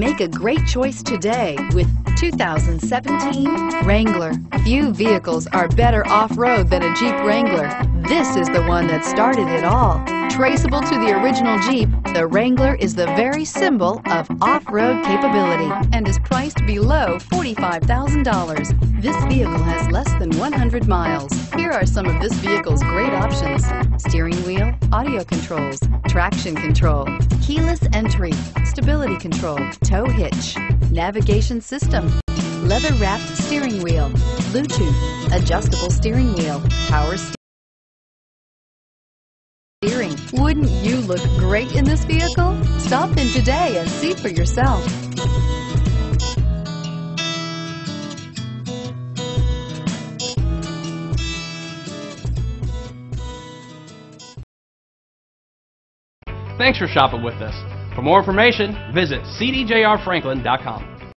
Make a great choice today with 2017 Wrangler. Few vehicles are better off-road than a Jeep Wrangler. This is the one that started it all. Traceable to the original Jeep, the Wrangler is the very symbol of off-road capability and is priced below $45,000. This vehicle has less than 100 miles. Here are some of this vehicle's great options. Steering wheel, audio controls, traction control, keyless entry, stability control, tow hitch, navigation system, leather wrapped steering wheel, Bluetooth, adjustable steering wheel, power steering. Wouldn't you look great in this vehicle? Stop in today and see for yourself. Thanks for shopping with us. For more information, visit cdjrfranklin.com.